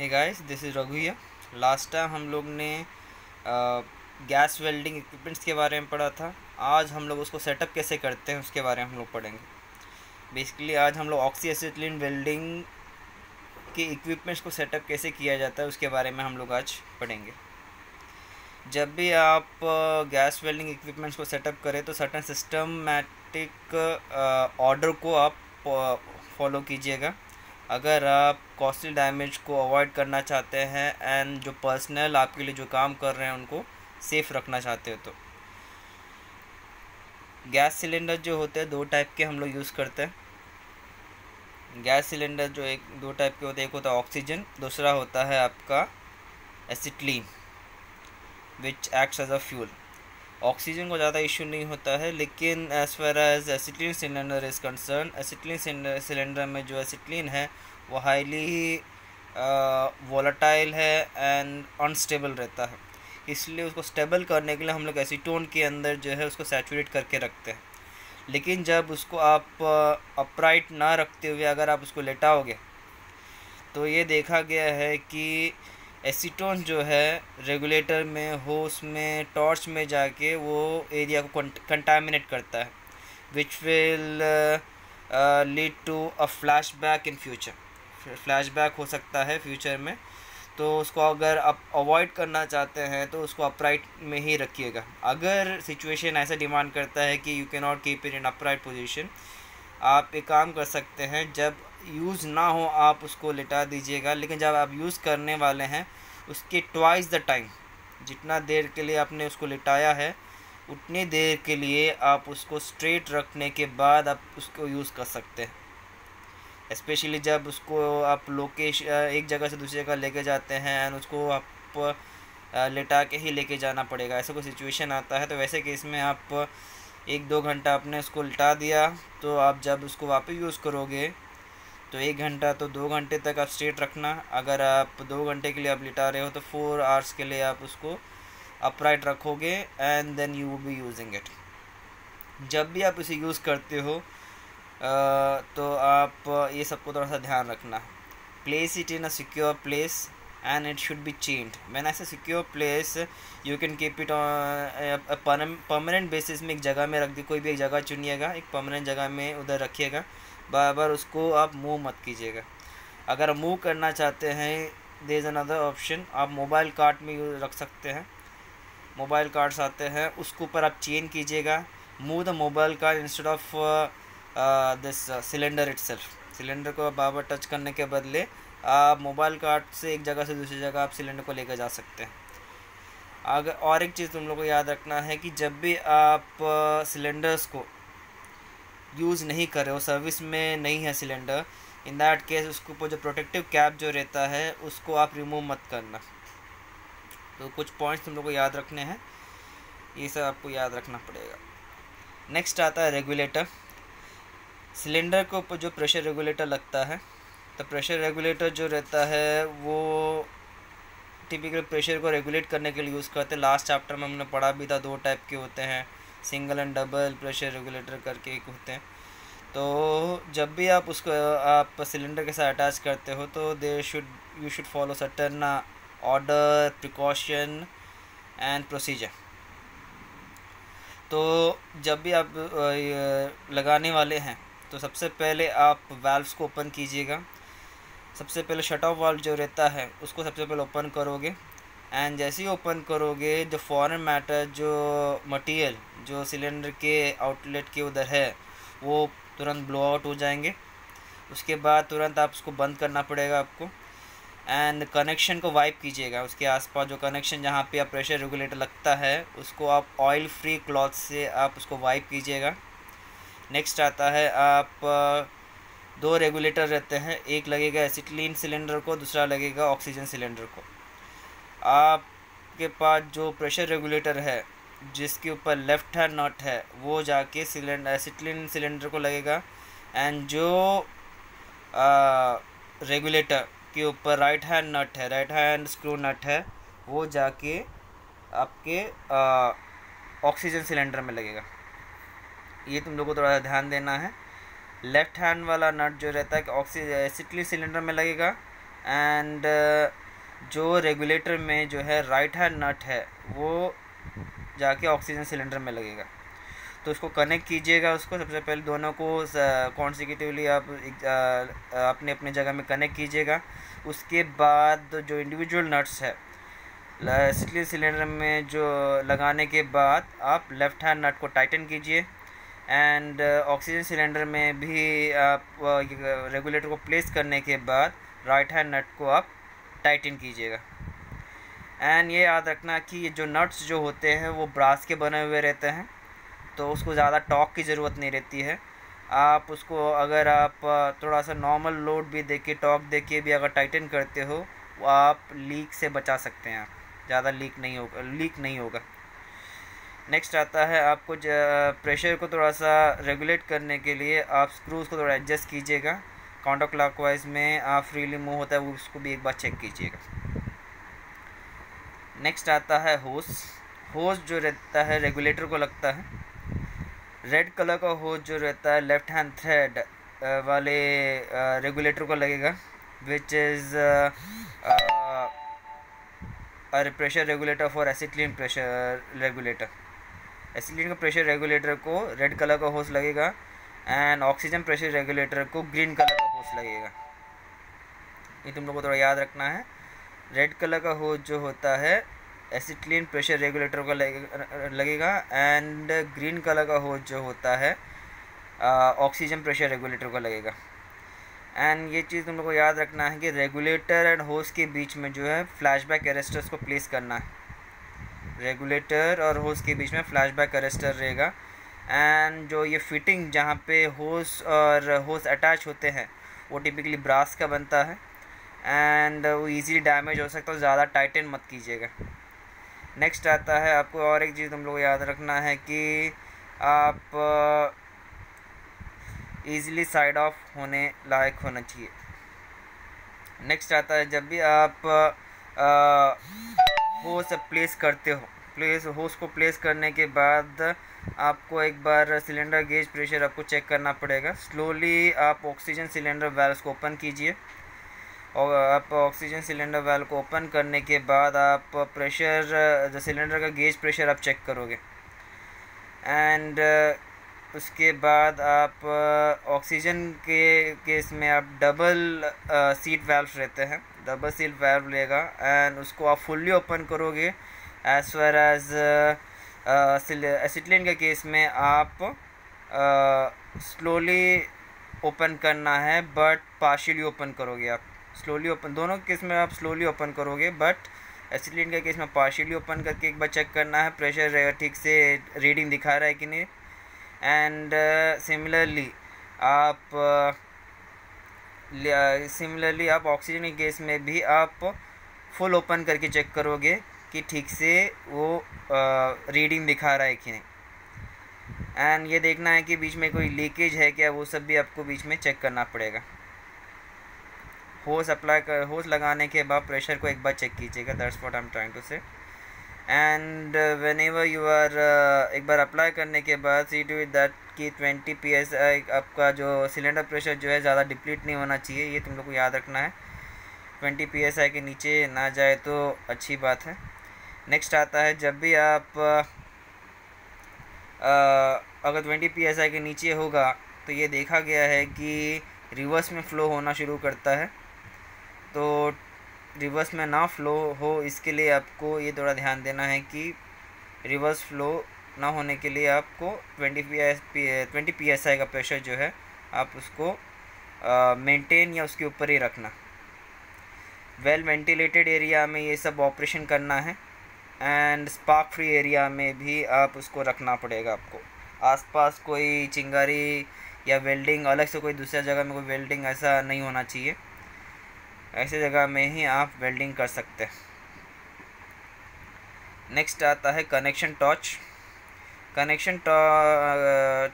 Hey guys this is Raghu last time हम लोग ने गैस वेल्डिंग इक्विपमेंट्स के बारे में पढ़ा था। आज हम लोग उसको सेटअप कैसे करते हैं उसके बारे में हम लोग पढ़ेंगे। बेसिकली आज हम लोग ऑक्सी एसिटिलीन वेल्डिंग के इक्विपमेंट्स को सेटअप कैसे किया जाता है उसके बारे में हम लोग आज पढ़ेंगे। जब भी आप गैस वेल्डिंग इक्विपमेंट्स को सेटअप करें तो सर्टन सिस्टमैटिक ऑर्डर को आप फॉलो कीजिएगा। अगर आप कॉस्टली डैमेज को अवॉइड करना चाहते हैं एंड जो पर्सनल आपके लिए जो काम कर रहे हैं उनको सेफ़ रखना चाहते हो तो। गैस सिलेंडर जो होते हैं दो टाइप के हम लोग यूज़ करते हैं। गैस सिलेंडर जो एक, दो टाइप के होते हैं। एक होता है ऑक्सीजन दूसरा होता है आपका acetylene which acts as a fuel oxygen को ज़्यादा इशू नहीं होता है, लेकिन as far as acetylene cylinder is concern acetylene cylinder में जो एसिटलिन है, वो हाईली वॉलेटाइल है एंड अनस्टेबल रहता है। इसलिए उसको स्टेबल करने के लिए हम लोग एसीटोन के अंदर जो है उसको सैचुरेट करके रखते हैं। लेकिन जब उसको आप अपराइट ना रखते हुए अगर आप उसको लेटाओगे तो ये देखा गया है कि एसीटोन जो है रेगुलेटर में हो उसमें टॉर्च में जाके वो एरिया को कंटामिनेट करता है which will lead to a flash back in future flash back हो सकता है फ्यूचर में। तो उसको अगर आप अवॉइड करना चाहते हैं तो उसको अपराइट में ही रखिएगा। अगर सिचुएशन ऐसा डिमांड करता है कि you can not keep it in upright position आप एक काम कर सकते हैं, जब यूज़ ना हो, आप उसको लिटा दीजिएगा। लेकिन जब आप यूज़ करने वाले हैं, उसके ट्वाइस द टाइम जितना देर के लिए आपने उसको लिटाया है, उतनी देर के लिए आप उसको स्ट्रेट रखने के बाद आप उसको यूज़ कर सकते हैं। स्पेशली जब उसको आप लोकेश एक जगह से दूसरी जगह लेके जाते हैं एंड उसको आप लेटा के ही लेके जाना पड़ेगा। ऐसा कोई सिचुएशन आता है तो वैसे केस में आप एक दो घंटा आपने उसको लिटा दिया तो आप जब उसको वापस यूज़ करोगे तो एक घंटा तो दो घंटे तक आप स्ट्रेट रखना। अगर आप दो घंटे के लिए आप लिटा रहे हो तो फोर आवर्स के लिए आप उसको अपराइट रखोगे and then you will be using it जब भी आप इसे यूज़ करते हो तो आप ये सबको थोड़ा सा ध्यान रखना। Place it in a secure place and it should be change man ऐसे secure place you can keep it permanent basis में एक जगह में रख दी, कोई भी एक जगह चुनिएगा, एक परमानेंट जगह में उधर रखिएगा। बार बार उसको आप मूव मत कीजिएगा। अगर मूव करना चाहते हैं दे इज़ अनदर ऑप्शन आप मोबाइल कार्ट में रख सकते हैं। मोबाइल कार्ड्स आते हैं, उसके ऊपर आप चेन कीजिएगा। Move the mobile card instead of this cylinder it cylinder को बार बार टच करने के बदले आप मोबाइल कार्ड से एक जगह से दूसरी जगह आप सिलेंडर को लेकर जा सकते हैं। अगर और एक चीज़ तुम लोग को याद रखना है कि जब भी आप सिलेंडर्स को यूज़ नहीं कर रहे हो, सर्विस में नहीं है सिलेंडर, इन दैट केस उसके ऊपर जो प्रोटेक्टिव कैप जो रहता है, उसको आप रिमूव मत करना। तो कुछ पॉइंट्स तुम लोग को याद रखने हैं, ये सब आपको याद रखना पड़ेगा। नेक्स्ट आता है रेगुलेटर। सिलेंडर के ऊपर जो प्रेशर रेगुलेटर लगता है प्रेशर रेगुलेटर जो रहता है, वो टिपिकल प्रेशर को रेगुलेट करने के लिए यूज़ करते हैं। लास्ट चैप्टर में हमने पढ़ा भी था, दो टाइप के होते हैं। Single and double pressure regulator करके एक होते हैं। तो जब भी आप उसको, आप सिलेंडर के साथ अटैच करते हो तो they should you should follow certain order precaution and procedure तो जब भी आप लगाने वाले हैं तो सबसे पहले आप वाल्व्स को ओपन कीजिएगा। सबसे पहले शट ऑफ़ वाल्व जो रहता है, उसको सबसे पहले ओपन करोगे। एंड जैसे ही ओपन करोगे, जो फॉरेन मैटर जो मटेरियल जो सिलेंडर के आउटलेट के उधर है, वो तुरंत ब्लो आउट हो जाएँगे। उसके बाद तुरंत आप उसको बंद करना पड़ेगा आपको। एंड कनेक्शन को वाइप कीजिएगा। उसके आसपास जो कनेक्शन जहाँ पे आप प्रेशर रेगुलेटर लगता है, उसको आप ऑयल फ्री क्लॉथ से आप उसको वाइप कीजिएगा। नेक्स्ट आता है आप दो रेगुलेटर रहते हैं, एक लगेगा एसिटलीन सिलेंडर को, दूसरा लगेगा ऑक्सीजन सिलेंडर को। आपके पास जो प्रेशर रेगुलेटर है, जिसके ऊपर लेफ़्ट हैंड नट है, वो जाके सिलेंडर एसिटलिन सिलेंडर को लगेगा एंड जो रेगुलेटर के ऊपर राइट हैंड नट है राइट हैंड स्क्रू नट है, वो जाके आपके ऑक्सीजन सिलेंडर में लगेगा। ये तुम लोगों को थोड़ा ध्यान देना है। लेफ़्ट हैंड वाला नट जो रहता है कि ऑक्सीजन एसिटली सिलेंडर में लगेगा। एंड जो रेगुलेटर में जो है राइट हैंड नट है, वो जाके ऑक्सीजन सिलेंडर में लगेगा। तो उसको कनेक्ट कीजिएगा उसको। सबसे पहले दोनों को कॉन्सिक्यूटिवली आप अपने अपने जगह में कनेक्ट कीजिएगा। उसके बाद जो इंडिविजुअल नट्स है सिटली सिलेंडर में जो लगाने के बाद आप लेफ़्ट हैंड नट को टाइटन कीजिए। एंड ऑक्सीजन सिलेंडर में भी, आप रेगुलेटर को प्लेस करने के बाद राइट हैंड नट को आप टाइटन कीजिएगा। एंड ये याद रखना कि जो नट्स जो होते हैं, वो ब्रास के बने हुए रहते हैं तो उसको ज़्यादा टॉक की ज़रूरत नहीं रहती है। आप उसको अगर आप थोड़ा सा नॉर्मल लोड भी दे के टॉक दे के भी अगर टाइटन करते हो, वो आप लीक से बचा सकते हैं आप। ज़्यादा लीक नहीं होगा लीक नहीं होगा। नेक्स्ट आता है आपको प्रेशर को थोड़ा सा रेगुलेट करने के लिए आप स्क्रूज़ को थोड़ा एडजस्ट कीजिएगा। काउंटर क्लॉकवाइज में आप फ्रीली मूव होता है, वो उसको भी एक बार चेक कीजिएगा। नेक्स्ट आता है होस होस जो रहता है रेगुलेटर को लगता है। रेड कलर का होस जो रहता है लेफ़्ट हैंड थ्रेड वाले रेगुलेटर को लगेगा which is pressure regulator for acetylene pressure regulator acetylene का प्रेशर रेगुलेटर को रेड कलर का होस लगेगा एंड ऑक्सीजन प्रेशर रेगुलेटर को ग्रीन कलर का होस लगेगा। ये तुम लोग को थोड़ा याद रखना है। रेड कलर का होस जो होता है एसिक्लिन प्रेशर रेगुलेटर का लगेगा एंड ग्रीन कलर का होस जो होता है ऑक्सीजन प्रेशर रेगुलेटर का लगेगा। एंड ये चीज़ तुम लोग को याद रखना है कि रेगुलेटर एंड होस के बीच में जो है फ्लैशबैक एरेस्टर्स को प्लेस करना है। रेगुलेटर और होस के बीच में फ्लैशबैक अरेस्टर रहेगा। एंड जो ये फिटिंग जहाँ पे होस और होस अटैच होते हैं, वो टिपिकली ब्रास का बनता है। एंड वो इजीली डैमेज हो सकता है ज़्यादा टाइटन मत कीजिएगा। नेक्स्ट आता है, आपको और एक चीज़ तुम लोग याद रखना है कि आप ईज़िली साइड ऑफ़ होने लायक होना चाहिए। नेक्स्ट आता है, जब भी आप होस प्लेस करते हो। प्लेस होस को प्लेस करने के बाद आपको एक बार सिलेंडर गेज प्रेशर आपको चेक करना पड़ेगा। स्लोली आप ऑक्सीजन सिलेंडर वेल्व को ओपन कीजिए। और आप ऑक्सीजन सिलेंडर वेल को ओपन करने के बाद आप प्रेशर सिलेंडर का गेज प्रेशर आप चेक करोगे। एंड उसके बाद आप ऑक्सीजन के केस में आप डबल सीट वेल्व रहते हैं। डबल सील वेल्व लेगा एंड उसको आप फुल्ली ओपन करोगे एज वेर एज एसिटलिन के केस में आप स्लोली uh, ओपन करना है बट पार्शियली ओपन करोगे आप। स्लोली ओपन दोनों केस में आप स्लोली ओपन करोगे बट एसिटलिन के केस में पार्शियली ओपन करके एक बार चेक करना है प्रेशर ठीक से रीडिंग दिखा रहा है कि नहीं। एंड सिमिलरली आप सिमिलरली आप ऑक्सीजन के गैस में भी आप फुल ओपन करके चेक करोगे कि ठीक से वो रीडिंग दिखा रहा है कि नहीं। एंड ये देखना है कि बीच में कोई लीकेज है क्या, वो सब भी आपको बीच में चेक करना पड़ेगा। होस अप्लाई कर होस लगाने के बाद प्रेशर को एक बार चेक कीजिएगा that's what I am trying to say and whenever you are एक बार अप्लाई करने के बाद सी टू दैट कि 20 पी एस आपका जो सिलेंडर प्रेशर जो है ज़्यादा डिप्लीट नहीं होना चाहिए ये तुम लोग को याद रखना है। 20 पी एस आई के नीचे ना जाए तो अच्छी बात है। नेक्स्ट आता है जब भी आप आ, uh, अगर 20 पी एस आई के नीचे होगा तो ये देखा गया है कि रिवर्स में फ़्लो होना शुरू करता है। तो रिवर्स में ना फ्लो हो, इसके लिए आपको ये थोड़ा ध्यान देना है कि रिवर्स फ्लो ना होने के लिए आपको twenty P S P twenty P S I का प्रेशर जो है, आप उसको मेंटेन या उसके ऊपर ही रखना। वेल वेंटिलेटेड एरिया में ये सब ऑपरेशन करना है एंड स्पार्क फ्री एरिया में भी आप उसको रखना पड़ेगा आपको। आसपास कोई चिंगारी या वेल्डिंग अलग से कोई दूसरा जगह में कोई वेल्डिंग ऐसा नहीं होना चाहिए। ऐसे जगह में ही आप वेल्डिंग कर सकते हैं। नेक्स्ट आता है कनेक्शन टॉर्च कनेक्शन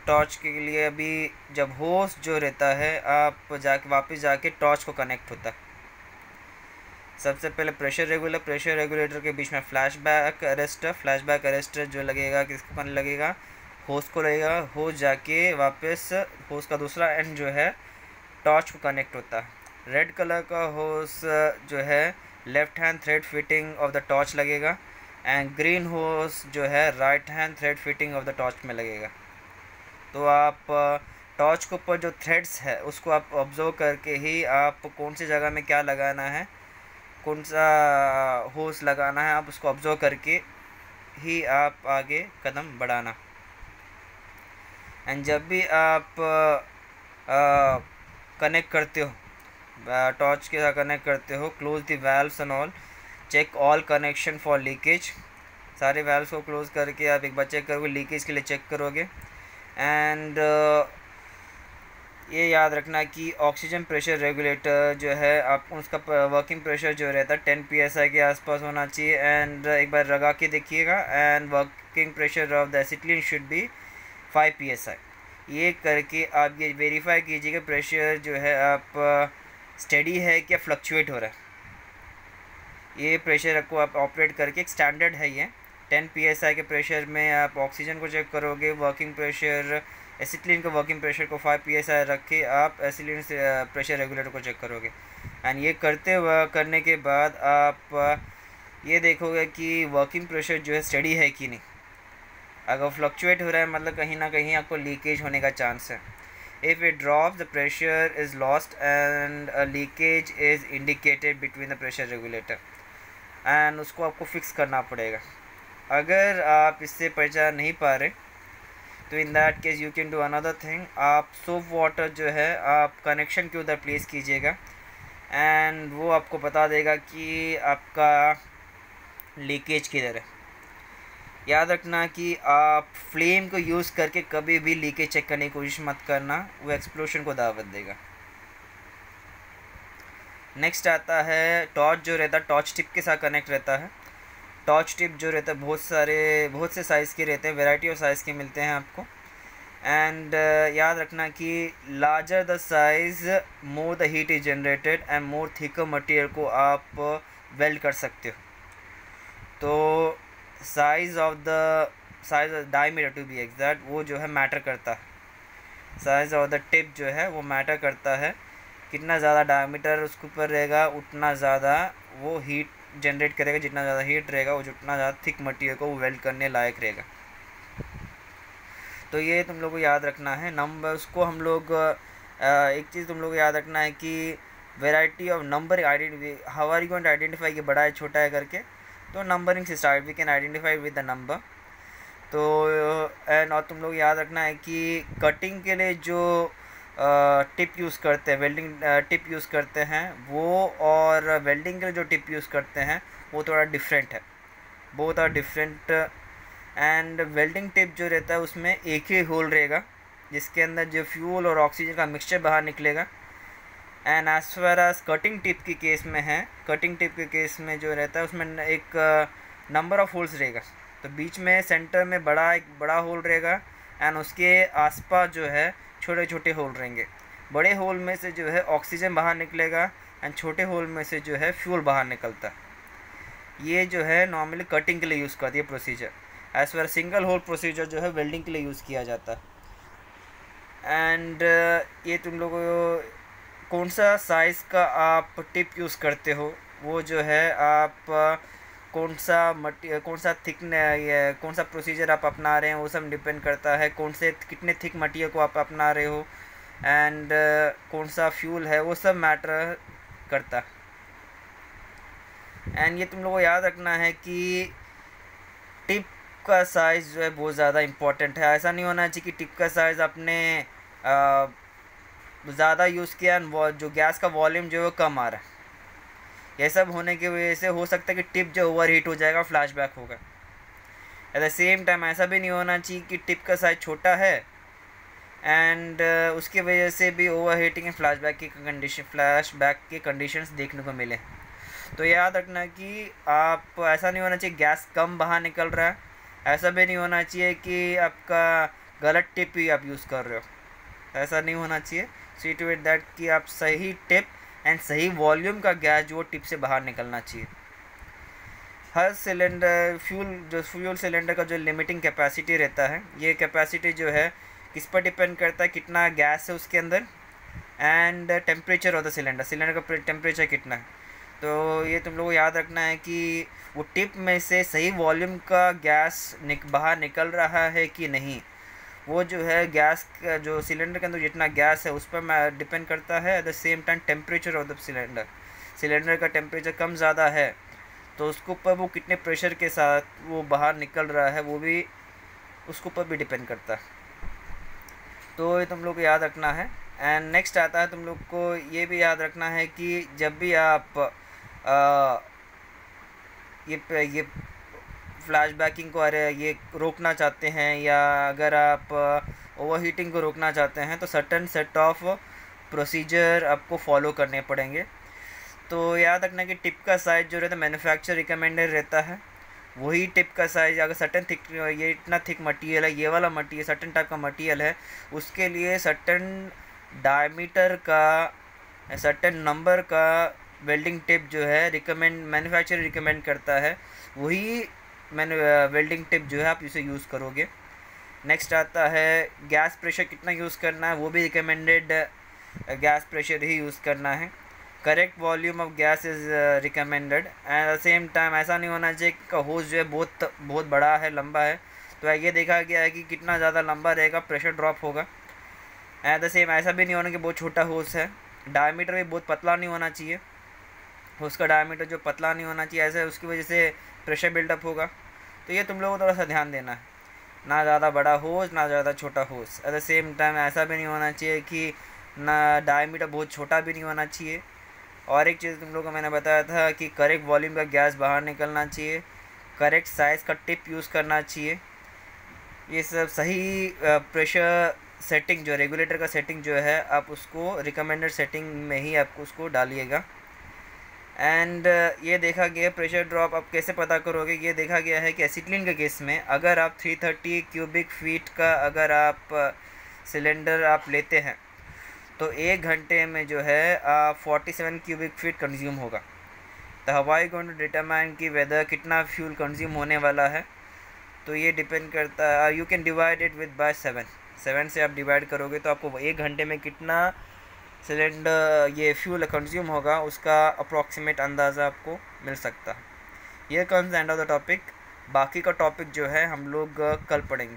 टॉर्च के लिए अभी जब होस जो रहता है, आप जाके, वापस जाके टॉर्च को कनेक्ट होता है। सबसे पहले प्रेशर रेगुलर प्रेशर रेगुलेटर के बीच में flash back arrester flash back arrester जो लगेगा, किसको कन लगेगा? होस को लगेगा। होस जाके वापस होस का दूसरा एंड जो है टॉर्च को कनेक्ट होता है। रेड कलर का होस जो है left hand thread fitting of the torch लगेगा एंड ग्रीन होस जो है right hand thread fitting of the torch में लगेगा। तो आप टॉर्च के ऊपर जो थ्रेड्स है, उसको आप ऑब्ज़र्व करके ही आप कौन सी जगह में क्या लगाना है, कौन सा होस लगाना है, आप उसको ऑब्ज़र्व करके ही आप आगे कदम बढ़ाना। एंड जब भी आप कनेक्ट करते हो टॉर्च के साथ कनेक्ट करते हो close the valves and all check all connection for leakage सारे वेल्व्स को क्लोज करके आप एक बार चेक करोगे लीकेज के लिए चेक करोगे. एंड ये याद रखना कि ऑक्सीजन प्रेशर रेगुलेटर जो है, आप उसका वर्किंग प्रेशर जो रहता है टेन पी एस आई के आसपास होना चाहिए. एंड एक बार लगा के देखिएगा and working pressure of the acetylene should be five P ये करके आप ये वेरीफाई कीजिएगा प्रेशर जो है आप स्टडी है क्या फ्लक्चुएट हो रहा है? ये प्रेशर आपको आप ऑपरेट करके एक स्टैंडर्ड है ये। टेन पी एस आई के प्रेशर में आप ऑक्सीजन को चेक करोगे, वर्किंग प्रेशर, एसिटलिन का वर्किंग प्रेशर को फाइव पी एस आई रख के आप एसिटलिन से प्रेशर रेगुलेटर को चेक करोगे। एंड ये करते करने के बाद आप, ये देखोगे कि वर्किंग प्रेशर जो है स्टडी है कि नहीं। अगर फ्लक्चुएट हो रहा है मतलब कहीं ना कहीं आपको लीकेज होने का चांस है। If it drops, the pressure is lost and a leakage is indicated between the pressure regulator. And उसको आपको फिक्स करना पड़ेगा। अगर आप इससे पहचान नहीं पा रहे तो in that case you can do another thing आप सोप वाटर जो है, आप कनेक्शन के उधर प्लेस कीजिएगा। एंड वो आपको बता देगा कि आपका लीकेज किधर है। याद रखना कि आप फ्लेम को यूज़ करके कभी भी लीकेज चेक करने की कोशिश मत करना वो एक्सप्लोशन को दावत देगा। नेक्स्ट आता है टॉर्च जो रहता है टॉर्च टिप के साथ कनेक्ट रहता है। टॉर्च टिप जो रहता है बहुत सारे बहुत से साइज़ के रहते हैं वेराइटी ऑफ़ साइज़ के मिलते हैं आपको। एंड uh, याद रखना कि larger the size more the heat is generated and more thicker material को आप वेल्ड कर सकते हो। तो size of the size diameter to be exact वो जो है मैटर करता है। साइज़ ऑफ़ द टिप जो है वो मैटर करता है। कितना ज़्यादा डायमीटर उसके ऊपर रहेगा, उतना ज़्यादा वो हीट जनरेट करेगा, जितना ज़्यादा हीट रहेगा, वो जितना ज़्यादा थिक मटीरियल को वेल्ड करने लायक रहेगा। तो ये तुम लोग को याद रखना है। नंबर उसको हम लोग एक चीज़ तुम लोग को याद रखना है कि variety of number identify you going identify कि बड़ा है, छोटा है करके? तो नंबरिंग से start we can identify with the number तो एंड और तुम लोग याद रखना है कि कटिंग के लिए जो टिप यूज़ करते हैं वेल्डिंग टिप यूज़ करते हैं, वो और वेल्डिंग के लिए जो टिप यूज़ करते हैं, वो थोड़ा डिफरेंट है। बहुत are different and welding tip जो रहता है, उसमें एक ही होल रहेगा, जिसके अंदर जो फ्यूल और ऑक्सीजन का मिक्सचर बाहर निकलेगा। And as far as cutting tip के केस में है कटिंग टिप के केस में जो रहता है, उसमें एक नंबर ऑफ़ होल्स रहेगा। तो बीच में सेंटर में बड़ा एक बड़ा होल रहेगा एंड उसके आसपास जो है छोटे छोटे होल रहेंगे। बड़े होल में से जो है ऑक्सीजन बाहर निकलेगा एंड छोटे होल में से जो है फ्यूल बाहर निकलता। है ये जो है नॉर्मली कटिंग के लिए यूज़ करती है procedure as per single hole procedure जो है वेल्डिंग के लिए यूज़ किया जाता। है एंड ये तुम लोगों कौन सा साइज़ का आप टिप यूज़ करते हो? वो जो है आप, कौन सा मटी, कौन सा थिक कौन सा प्रोसीजर आप अपना रहे हैं, वो सब डिपेंड करता है। कौन से कितने थिक मटीरियल को आप अपना रहे हो एंड कौन सा फ्यूल है, वो सब मैटर करता। एंड ये तुम लोगों को याद रखना है कि टिप का साइज़ जो है बहुत ज़्यादा इम्पोर्टेंट है। ऐसा नहीं होना चाहिए कि टिप का साइज़ अपने ज़्यादा यूज़ किया जो गैस का वॉल्यूम जो है वो कम आ रहा है। ये सब होने की वजह से हो सकता है कि टिप जो ओवर हीट हो जाएगा फ्लैश बैक होगा। एट द सेम टाइम ऐसा भी नहीं होना चाहिए कि टिप का साइज़ छोटा है एंड uh, उसकी वजह से भी over heating and flash back की कंडीशन फ्लैश बैक के कंडीशंस देखने को मिले। तो याद रखना कि आप ऐसा नहीं होना चाहिए गैस कम बाहर निकल रहा है। ऐसा भी नहीं होना चाहिए कि आपका गलत टिप ही आप यूज़ कर रहे हो। ऐसा नहीं होना चाहिए। सी टू इट दैट कि आप सही टिप एंड सही वॉल्यूम का गैस जो टिप से बाहर निकलना चाहिए। हर सिलेंडर फ्यूल जो फ्यूल सिलेंडर का जो लिमिटिंग कैपेसिटी रहता है, ये कैपेसिटी जो है, किस पर डिपेंड करता है, कितना गैस है उसके अंदर and temperature of the cylinder cylinder का टेम्परेचर कितना है। तो ये तुम लोग को याद रखना है कि वो टिप में से सही वॉल्यूम का गैस निक, बाहर निकल रहा है कि नहीं। वो जो है गैस का जो सिलेंडर के अंदर जितना गैस है उस पर मैं डिपेंड करता है। At the same time temperature of the cylinder cylinder का टेम्परेचर कम ज़्यादा है तो उसके ऊपर वो कितने प्रेशर के साथ वो बाहर निकल रहा है वो भी उसके ऊपर भी डिपेंड करता है। तो ये तुम लोग को याद रखना है। एंड नेक्स्ट आता है तुम लोग को ये भी याद रखना है कि जब भी आप आ, ये ये फ्लैश बैकिंग को, अरे, ये रोकना चाहते हैं या अगर आप ओवर हीटिंग को रोकना चाहते हैं तो सर्टन सेट ऑफ़ प्रोसीजर आपको फॉलो करने पड़ेंगे। तो याद रखना कि टिप का साइज़ जो रहता है मैनुफैक्चर रिकमेंडेड रहता है, वही टिप का साइज़ अगर सर्टन थिक ये इतना थिक मटीरियल है, ये वाला मटीरियल सर्टन टाइप का मटीरियल है, उसके लिए सर्टन डायमीटर का सर्टन नंबर का वेल्डिंग टिप जो है रिकमेंड मैन्युफैक्चर रिकमेंड करता है, वही मैंने वेल्डिंग टिप जो है आप इसे यूज़ करोगे। नेक्स्ट आता है गैस प्रेशर कितना यूज़ करना है, वो भी रिकमेंडेड गैस प्रेशर ही यूज़ करना है। Correct volume of gas is recommended at the same time ऐसा नहीं होना चाहिए कि होज जो है बहुत बहुत बड़ा है, लंबा है। तो ये देखा गया है कि कितना ज़्यादा लंबा रहेगा प्रेशर ड्रॉप होगा। एट द सेम ऐसा भी नहीं होना कि बहुत छोटा होज है। डायमीटर भी बहुत पतला नहीं होना चाहिए। उसका डायमीटर जो पतला नहीं होना चाहिए, ऐसे उसकी वजह से प्रेशर बिल्डअप होगा। तो ये तुम लोगों को थोड़ा सा ध्यान देना है। ना ज़्यादा बड़ा होज ना ज़्यादा छोटा hose at the same time ऐसा भी नहीं होना चाहिए कि ना डायमीटर बहुत छोटा भी नहीं होना चाहिए। और एक चीज़ तुम लोगों को मैंने बताया था कि करेक्ट वॉल्यूम का गैस बाहर निकलना चाहिए। करेक्ट साइज़ का टिप यूज़ करना चाहिए। ये सब सही प्रेशर सेटिंग जो रेगुलेटर का सेटिंग जो है, आप उसको रिकमेंडेड सेटिंग में ही आपको उसको डालिएगा। एंड uh, ये देखा गया है प्रेशर ड्रॉप आप कैसे पता करोगे? ये देखा गया है कि एसिटलिन के केस में अगर आप 330 क्यूबिक फीट का अगर आप सिलेंडर uh, आप लेते हैं तो एक घंटे में जो है forty seven cubic feet consume होगा। तो how we going to determine कि वेदर कितना फ्यूल कंज्यूम होने वाला है। तो ये डिपेंड करता है you can divide it with by seven seven से आप डिवाइड करोगे तो आपको एक घंटे में कितना सिलेंडर ये फ्यूल कंज्यूम होगा, उसका अप्रॉक्सीमेट अंदाज़ा आपको मिल सकता। है ये comes end of the topic बाकी का टॉपिक जो है, हम लोग कल पढ़ेंगे।